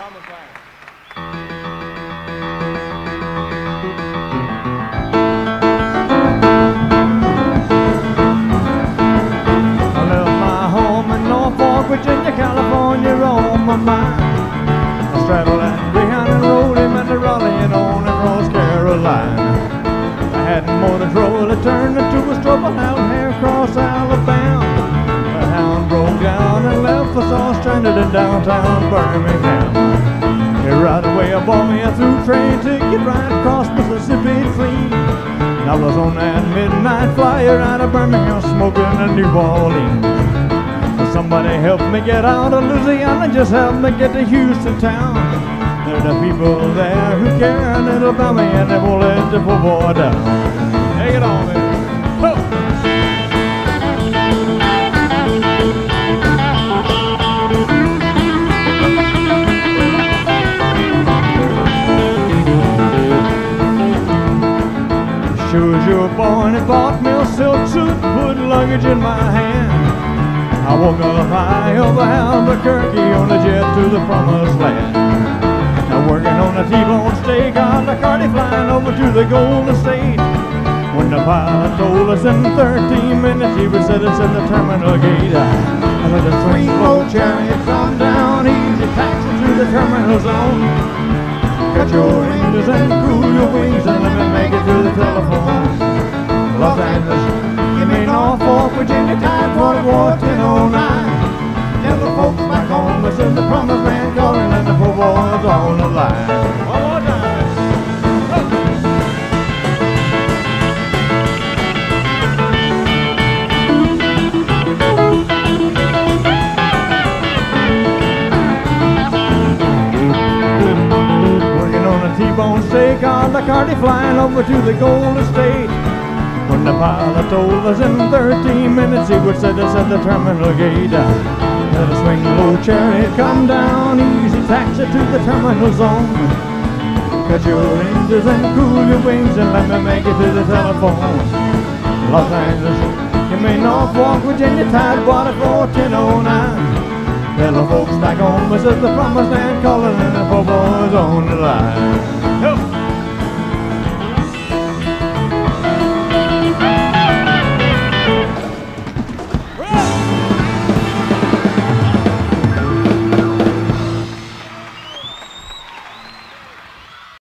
I left my home in Norfolk, Virginia, California on my mind. I straddled that Greyhound and rode him into Raleigh and on across Carolina. I hadn't more than trouble, it turned into a struggle out here across Alabama. The hound broke down and left us all stranded in downtown Birmingham. Right away I bought me a through train ticket right across Mississippi clean. And I was on that midnight flyer out of Birmingham smoking a New Orleans. Somebody help me get out of Louisiana, just help me get to Houston town. There's the people there who care and it'll about me and they won't let the poor boy down. Take it on, baby. Sure as you were born and bought me a silk suit put luggage in my hand. I woke up high over Albuquerque on a jet to the promised land. Now working on a T-bone steak a la carte flying over to the Golden State. When the pilot told us in 13 minutes he would set us in the terminal gate. I let the swing low chariot come down easy, taxi through the terminal zone. Cut your engines and cool your wings and let me For war 1009. Tell the folks back home this is the promised land calling and the poor boys on the line. One more time. Working on a T-bone steak a la carte flying over to the Golden State. When the pilot told us in 13 minutes he would set us at the terminal gate. Uh, let us swing low chariot, come down easy, taxi to the terminal zone. Cut your engines and cool your wings and let me make it to the telephone. Los Angeles, you may not Norfolk, Virginia, Tidewater for 1009. Tell the folks back home, this is the promised land calling and the boys on the line.